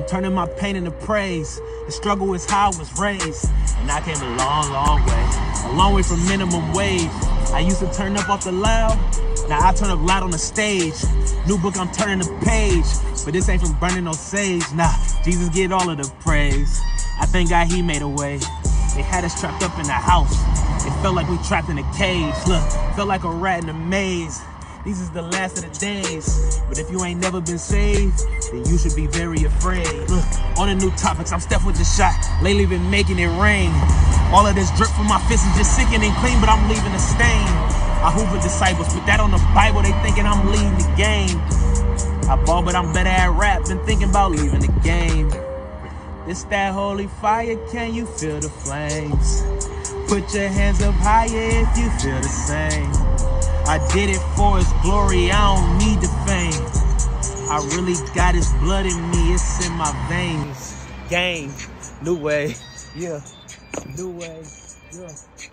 I'm turning my pain into praise. The struggle is how I was raised. And I came a long, long way. A long way from minimum wage. I used to turn up off the loud. Now I turn up loud on the stage. New book, I'm turning the page. But this ain't from burning no sage. Nah, Jesus get all of the praise. I thank God he made a way. They had us trapped up in the house. It felt like we trapped in a cage. Look, felt like a rat in a maze. These is the last of the days. But if you ain't never been saved, then you should be very afraid. On the new topics, I'm Steph with the shot. Lately been making it rain. All of this drip from my fist is just sickening and clean, but I'm leaving a stain. I hoover disciples, put that on the Bible, they thinking I'm leading the game. I ball, but I'm better at rap, been thinking about leaving the game. It's that holy fire, can you feel the flames? Put your hands up higher if you feel the same. I did it for his glory, I don't need the fame. I really got his blood in me, it's in my veins. Game, new way, yeah, new way, yeah.